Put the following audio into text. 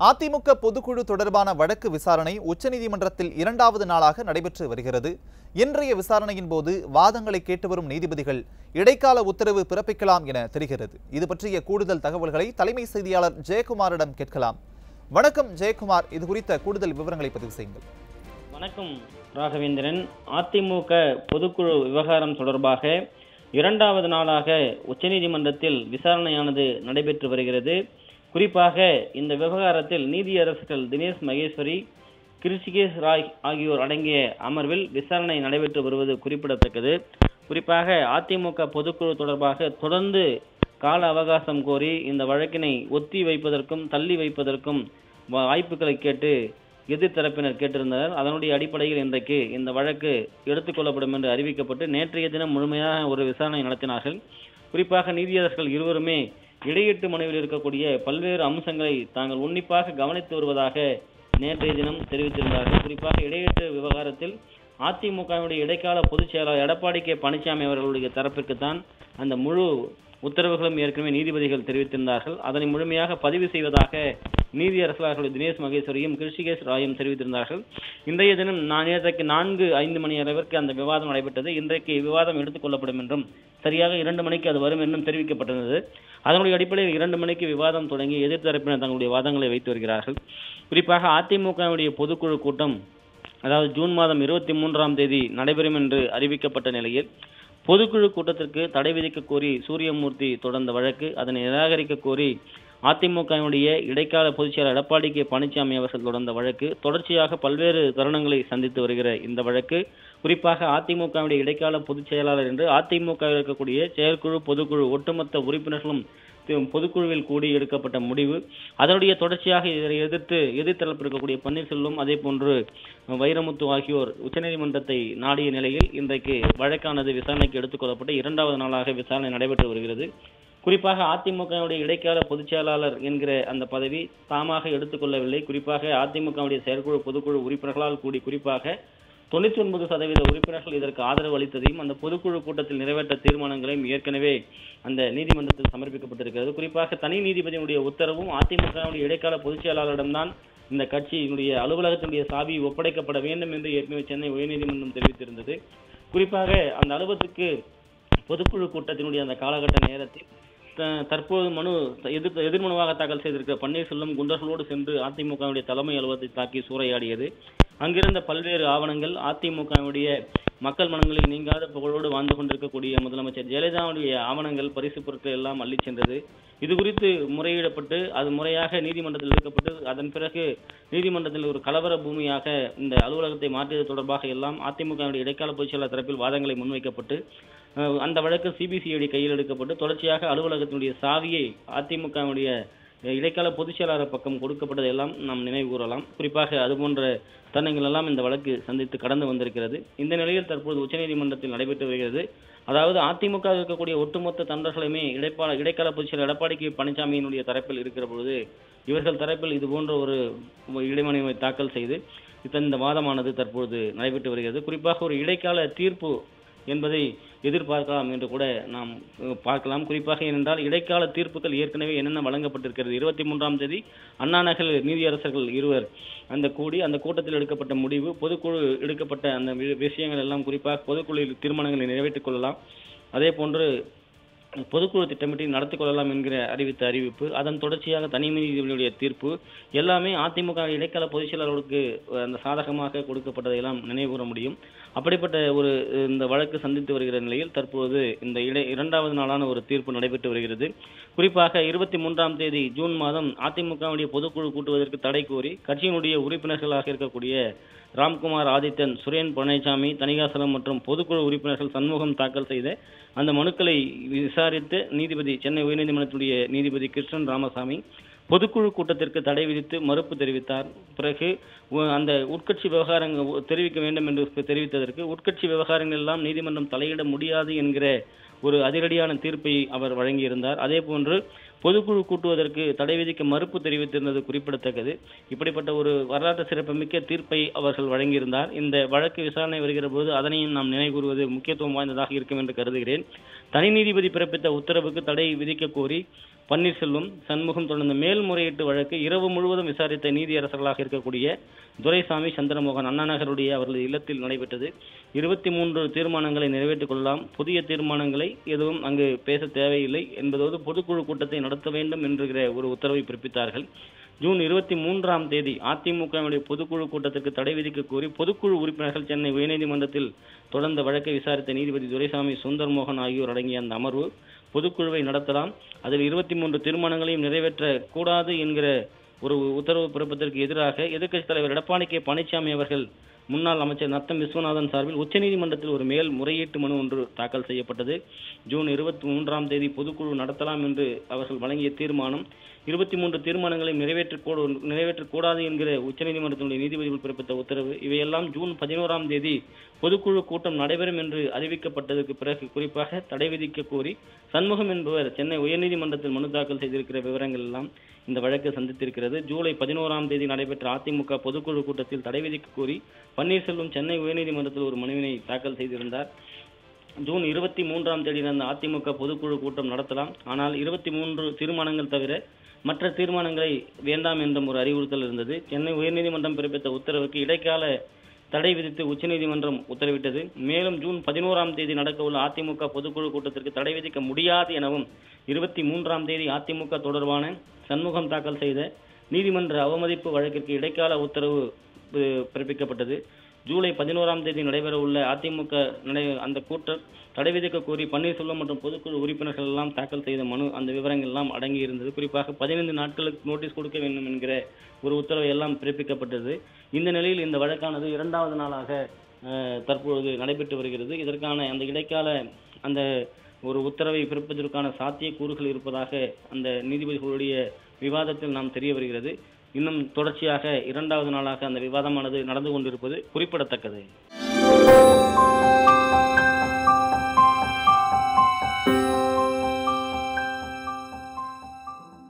அதிமுக பொதுக்குழு தொடர்பான வழக்கு விசாரணை உச்சநீதிமன்றத்தில் இரண்டாவது நாளாக நடைபெற்று வருகிறது. இன்றைய விசாரணையின் போது வாதங்களை கேட்டு வரும் நீதிபதிகள் இடைக்கால உத்தரவு பிறப்பிக்கலாம் என தெரிகிறது. இது பற்றிய கூடுதல் தகவல்களை தலைமை செய்தியாளர் ஜெயக்குமாரிடம் கேட்கலாம். வணக்கம் ஜெயக்குமார். இது குறித்த கூடுதல் விவரங்களை பதிவு செய்யுங்கள். வணக்கம் ராகவேந்திரன். அதிமுக பொதுக்குழு விவகாரம் தொடர்பாக இரண்டாவது நாளாக உச்சநீதிமன்றத்தில் விசாரணையானது நடைபெற்று வருகிறது. குறிப்பாக இந்த விவகாரத்தில் நீதியரசர்கள் தினேஷ் மகேஸ்வரி கிருஷிகேஷ் ராய் ஆகியோர் அடங்கிய அமர்வில் விசாரணை நடைபெற்று வருவது குறிப்பிடத்தக்கது. குறிப்பாக அதிமுக பொதுக்குழு தொடர்பாக தொடர்ந்து கால அவகாசம் கோரி இந்த வழக்கினை ஒத்தி வைப்பதற்கும் தள்ளி வைப்பதற்கும் வாய்ப்புகளை கேட்டு எதிர்த்தரப்பினர் கேட்டிருந்தனர். அதனுடைய அடிப்படையில் இன்றைக்கு இந்த வழக்கு எடுத்துக்கொள்ளப்படும் என்று அறிவிக்கப்பட்டு நேற்றைய தினம் முழுமையாக ஒரு விசாரணை நடத்தினார்கள். குறிப்பாக நீதியரசர்கள் இருவருமே இடையீட்டு மனுவில் இருக்கக்கூடிய பல்வேறு அம்சங்களை தாங்கள் உன்னிப்பாக கவனித்து வருவதாக நேற்றைய தினம் தெரிவித்திருந்தார்கள். குறிப்பாக இடையீட்டு விவகாரத்தில் அதிமுகவினுடைய இடைக்கால பொதுச் செயலாளர் எடப்பாடி கே பழனிசாமி அவர்களுடைய தரப்பிற்குத்தான் அந்த முழு உத்தரவுகளும் ஏற்கனவே நீதிபதிகள் தெரிவித்திருந்தார்கள். அதனை முழுமையாக பதிவு செய்வதாக நீதியரசர்கள் தினேஷ் மகேஸ்வரியும் கிருஷிகேஷ் ராயும் தெரிவித்திருந்தார்கள். இன்றைய தினம் நான் நேற்றைக்கு நான்கு ஐந்து மணி அளவிற்கு அந்த விவாதம் நடைபெற்றது. இன்றைக்கு விவாதம் எடுத்துக் கொள்ளப்படும் என்றும் சரியாக இரண்டு மணிக்கு அது வரும் என்றும் தெரிவிக்கப்பட்டிருந்தது. அதனுடைய அடிப்படையில் இரண்டு மணிக்கு விவாதம் தொடங்கி எதிர்த்தரப்பினர் தங்களுடைய வாதங்களை வைத்து வருகிறார்கள். குறிப்பாக அதிமுகவுடைய பொதுக்குழு கூட்டம் அதாவது ஜூன் மாதம் இருபத்தி மூன்றாம் தேதி நடைபெறும் என்று அறிவிக்கப்பட்ட நிலையில் பொதுக்குழு கூட்டத்திற்கு தடை விதிக்க கோரி சூரியமூர்த்தி தொடர்ந்த வழக்கு அதனை நிராகரிக்க கோரி அதிமுகவினுடைய இடைக்கால பொதுச்செயலர் எடப்பாடி கே பழனிசாமி அவர்கள் தொடர்ந்த வழக்கு தொடர்ச்சியாக பல்வேறு தருணங்களை சந்தித்து வருகிற இந்த வழக்கு. குறிப்பாக அதிமுகவினுடைய இடைக்கால பொதுச் செயலாளர் என்று அதிமுக இருக்கக்கூடிய செயற்குழு பொதுக்குழு ஒட்டுமொத்த உறுப்பினர்களும் பொதுக்குழுவில் கூடி எடுக்கப்பட்ட முடிவு. அதனுடைய தொடர்ச்சியாக இதனை எதிர்த்து எதிர்த்தரப்பு இருக்கக்கூடிய பன்னீர்செல்வம் அதே போன்று வைரமுத்து ஆகியோர் உச்சநீதிமன்றத்தை நாடிய நிலையில் இன்றைக்கு வழக்கானது விசாரணைக்கு எடுத்துக்கொள்ளப்பட்டு இரண்டாவது நாளாக விசாரணை நடைபெற்று வருகிறது. குறிப்பாக அதிமுகவுடைய இடைக்கால பொதுச் செயலாளர் என்கிற அந்த பதவி தாமாக எடுத்துக்கொள்ளவில்லை. குறிப்பாக அதிமுகவுடைய செயற்குழு பொதுக்குழு உறுப்பினர்களால் கூடி குறிப்பாக தொண்ணூற்றி ஒன்பது சதவீத உறுப்பினர்கள் இதற்கு ஆதரவு அளித்ததையும் அந்த பொதுக்குழு கூட்டத்தில் நிறைவேற்ற தீர்மானங்களையும் ஏற்கனவே அந்த நீதிமன்றத்தில் சமர்ப்பிக்கப்பட்டிருக்கிறது. குறிப்பாக தனி நீதிபதியினுடைய உத்தரவும் அதிமுகவுடைய இடைக்கால பொதுச் செயலாளரிடம்தான் இந்த கட்சியினுடைய அலுவலகத்தினுடைய சாவி ஒப்படைக்கப்பட வேண்டும் என்று ஏற்கனவே சென்னை உயர்நீதிமன்றம் தெரிவித்திருந்தது. குறிப்பாக அந்த அலுவலகத்துக்கு பொதுக்குழு கூட்டத்தினுடைய அந்த காலகட்ட நேரத்தில் தற்போது மனு எதிர் எதிர்மனுவாக தாக்கல் செய்திருக்கிற பன்னீர்செல்வம் குண்டர்களோடு சென்று அதிமுகவுடைய தலைமை அலுவலகத்தை தாக்கி சூறையாடியது. அங்கிருந்த பல்வேறு ஆவணங்கள் அதிமுகவுடைய மக்கள் மனங்களில் நீங்காத புகழோடு வாழ்ந்து கொண்டிருக்கக்கூடிய முதலமைச்சர் ஜெயலலிதாவுடைய ஆவணங்கள் பரிசு பொருட்கள் எல்லாம் அள்ளி சென்றது. இது குறித்து முறையிடப்பட்டு அது முறையாக நீதிமன்றத்தில் எடுக்கப்பட்டு அதன் பிறகு நீதிமன்றத்தில் ஒரு கலவர பூமியாக இந்த அலுவலகத்தை மாற்றியது தொடர்பாக எல்லாம் அதிமுகவுடைய இடைக்கால பொதுச்செயலாளர் தரப்பில் வாதங்களை முன்வைக்கப்பட்டு அந்த வழக்கு சிபிசிஐடி கையில் எடுக்கப்பட்டு தொடர்ச்சியாக அலுவலகத்தினுடைய சாவியை அதிமுகவுடைய இடைக்கால பொதுச் செயலாளர் பக்கம் கொடுக்கப்பட்டதை எல்லாம் நாம் நினைவு கூறலாம். குறிப்பாக அதுபோன்ற தருணங்கள் எல்லாம் இந்த வழக்கு சந்தித்து கடந்து வந்திருக்கிறது. இந்த நிலையில் தற்போது உச்சநீதிமன்றத்தில் நடைபெற்று வருகிறது. அதாவது அதிமுக இருக்கக்கூடிய ஒட்டுமொத்த தொண்டர்களுமே இடைப்பால இடைக்கால பொதுச் செயலர் எடப்பாடி கே பழனிசாமியினுடைய தரப்பில் இருக்கிற பொழுது இவர்கள் தரப்பில் இது போன்ற ஒரு இடைமனுவை தாக்கல் செய்து இந்த வாதமானது தற்போது நடைபெற்று வருகிறது. குறிப்பாக ஒரு இடைக்கால தீர்ப்பு என்பதை எதிர்பார்க்கலாம் என்று கூட நாம் பார்க்கலாம். குறிப்பாக ஏனென்றால் இடைக்கால தீர்ப்புகள் ஏற்கனவே என்னென்ன வழங்கப்பட்டிருக்கிறது? இருபத்தி மூன்றாம் தேதி அண்ணா நகர் நீதியரசர்கள் இருவர் அந்த கூடி அந்த கூட்டத்தில் எடுக்கப்பட்ட முடிவு பொதுக்குழு எடுக்கப்பட்ட அந்த விஷயங்கள் எல்லாம் குறிப்பாக பொதுக்குழு தீர்மானங்களை நிறைவேற்றிக் கொள்ளலாம். அதே போன்று பொதுக்குழு திட்டமிட்டு நடத்தி கொள்ளலாம் என்கிற அறிவித்த அறிவிப்பு அதன் தொடர்ச்சியாக தனி நீதிபதியுடைய தீர்ப்பு எல்லாமே அதிமுக இடைக்கால பொதுச் செயலாளர்களுக்கு அந்த சாதகமாக கொடுக்கப்பட்டதையெல்லாம் நினைவுகூற முடியும். அப்படிப்பட்ட ஒரு இந்த வழக்கு சந்தித்து வருகிற நிலையில் தற்போது இந்த இடை இரண்டாவது நாளான ஒரு தீர்ப்பு நடைபெற்று வருகிறது. குறிப்பாக இருபத்தி மூன்றாம் தேதி ஜூன் மாதம் அதிமுகவுடைய பொதுக்குழு கூட்டுவதற்கு தடை கோரி கட்சியினுடைய உறுப்பினர்களாக இருக்கக்கூடிய ராம்குமார் ஆதித்தன் சுரேன் பழனிசாமி தணிகாசலம் மற்றும் பொதுக்குழு உறுப்பினர்கள் சண்முகம் தாக்கல் செய்த அந்த மனுக்களை விசாரித்து நீதிபதி சென்னை உயர்நீதிமன்றத்துடைய நீதிபதி கிருஷ்ணன் ராமசாமி பொதுக்குழு கூட்டத்திற்கு தடை விதித்து மறுப்பு தெரிவித்தார். பிறகு அந்த உட்கட்சி விவகாரங்கள் தெரிவிக்க வேண்டும் என்று தெரிவித்ததற்கு உட்கட்சி விவகாரங்கள் எல்லாம் நீதிமன்றம் தலையிட முடியாது என்கிற ஒரு அதிரடியான தீர்ப்பை அவர் வழங்கியிருந்தார். அதே போன்று பொதுக்குழு கூட்டுவதற்கு தடை விதிக்க மறுப்பு தெரிவித்திருந்தது குறிப்பிடத்தக்கது. இப்படிப்பட்ட ஒரு வரலாற்று சிறப்புமிக்க தீர்ப்பை அவர்கள் வழங்கியிருந்தார். இந்த வழக்கு விசாரணை வருகிற போது அதனையும் நாம் நினைவு கூறுவது முக்கியத்துவம் வாய்ந்ததாக இருக்கும் என்று கருதுகிறேன். தனி நீதிபதி பிறப்பித்த உத்தரவுக்கு தடை விதிக்க கோரி பன்னீர்செல்வம் சண்முகம் தொடர்ந்த மேல்முறையீட்டு வழக்கு இரவு முழுவதும் விசாரித்த நீதியரசர்களாக இருக்கக்கூடிய துரைசாமி சந்திரமோகன் அண்ணா நகருடைய அவர்களது இல்லத்தில் நடைபெற்றது. இருபத்தி மூன்று தீர்மானங்களை நிறைவேற்றிக் கொள்ளலாம். புதிய தீர்மானங்களை எதுவும் அங்கு பேச தேவையில்லை என்பதோடு பொதுக்குழு கூட்டத்தை நடத்த வேண்டும் என்கிற ஒரு உத்தரவை பிறப்பித்தார்கள். ஜூன் இருபத்தி மூன்றாம் தேதி அதிமுகவினுடைய பொதுக்குழு கூட்டத்திற்கு தடை விதிக்க கோரி பொதுக்குழு உறுப்பினர்கள் சென்னை உயர்நீதிமன்றத்தில் தொடர்ந்த வழக்கை விசாரித்த நீதிபதி துரைசாமி சுந்தர் மோகன் ஆகியோர் அடங்கிய அந்த அமர்வு பொதுக்குழுவை நடத்தலாம். அதில் இருபத்தி மூன்று தீர்மானங்களையும் நிறைவேற்ற கூடாது என்கிற ஒரு உத்தரவு பிறப்பதற்கு எதிராக எதிர்க்கட்சித் தலைவர் எடப்பாடி கே பழனிசாமி அவர்கள் முன்னாள் அமைச்சர் நத்தம் விஸ்வநாதன் சார்பில் உச்சநீதிமன்றத்தில் ஒரு மேல் முறையீட்டு மனு ஒன்று தாக்கல் செய்யப்பட்டது. ஜூன் இருபத்தி மூன்றாம் தேதி பொதுக்குழு நடத்தலாம் என்று அவர்கள் வழங்கிய தீர்மானம் இருபத்தி மூன்று தீர்மானங்களை நிறைவேற்றக்கூட நிறைவேற்றக்கூடாது என்கிற உச்சநீதிமன்றத்தினுடைய நீதிபதிகள் பிறப்பித்த உத்தரவு. இவையெல்லாம் ஜூன் பதினோராம் தேதி பொதுக்குழு கூட்டம் நடைபெறும் என்று அறிவிக்கப்பட்டதற்கு பிறகு குறிப்பாக தடை விதிக்க கோரி சண்முகம் என்பவர் சென்னை உயர்நீதிமன்றத்தில் மனு தாக்கல் செய்திருக்கிற விவரங்கள் எல்லாம் இந்த வழக்கு சந்தித்திருக்கிறது. ஜூலை பதினோராம் தேதி நடைபெற்ற அதிமுக பொதுக்குழு கூட்டத்தில் தடை விதிக்க கோரி பன்னீர்செல்வம் சென்னை உயர்நீதிமன்றத்தில் ஒரு மனுவினை தாக்கல் செய்திருந்தார். ஜூன் இருபத்தி மூன்றாம் தேதி நடந்த அதிமுக பொதுக்குழு கூட்டம் நடத்தலாம். ஆனால் இருபத்தி மூன்று தீர்மானங்கள் தவிர மற்ற தீர்மானங்களை வேண்டாம் என்ற ஒரு அறிவுறுத்தல் இருந்தது. சென்னை உயர்நீதிமன்றம் பிறப்பித்த உத்தரவுக்கு இடைக்கால தடை விதித்து உச்சநீதிமன்றம் உத்தரவிட்டது. மேலும் ஜூன் பதினோராம் தேதி நடக்கவுள்ள அதிமுக பொதுக்குழு கூட்டத்திற்கு தடை விதிக்க முடியாது எனவும் இருபத்தி மூன்றாம் தேதி அதிமுக தொடர்பான சண்முகம் தாக்கல் செய்த நீதிமன்ற அவமதிப்பு வழக்கிற்கு இடைக்கால உத்தரவு பிறப்பிக்கப்பட்டது. ஜூலை பதினோராம் தேதி நடைபெறவுள்ள அதிமுக நடை அந்த கூட்டம் தடை விதிக்க கோரி பன்னீர்செல்வம் மற்றும் பொதுக்குழு உறுப்பினர்கள் எல்லாம் தாக்கல் செய்த மனு அந்த விவரங்கள் எல்லாம் அடங்கி இருந்தது. குறிப்பாக பதினைந்து நாட்களுக்கு நோட்டீஸ் கொடுக்க வேண்டும் என்கிற ஒரு உத்தரவு எல்லாம் பிறப்பிக்கப்பட்டது. இந்த நிலையில் இந்த வழக்கானது இரண்டாவது நாளாக தற்பொழுது நடைபெற்று வருகிறது. இதற்கான அந்த இடைக்கால அந்த ஒரு உத்தரவை பிறப்பதற்கான சாத்தியக்கூறுகள் இருப்பதாக அந்த நீதிபதிகளுடைய விவாதத்தில் நாம் தெரிய வருகிறது. இன்னும் தொடர்ச்சியாக இரண்டாவது நாளாக அந்த விவாதமானது நடந்து கொண்டிருப்பது குறிப்பிடத்தக்கது.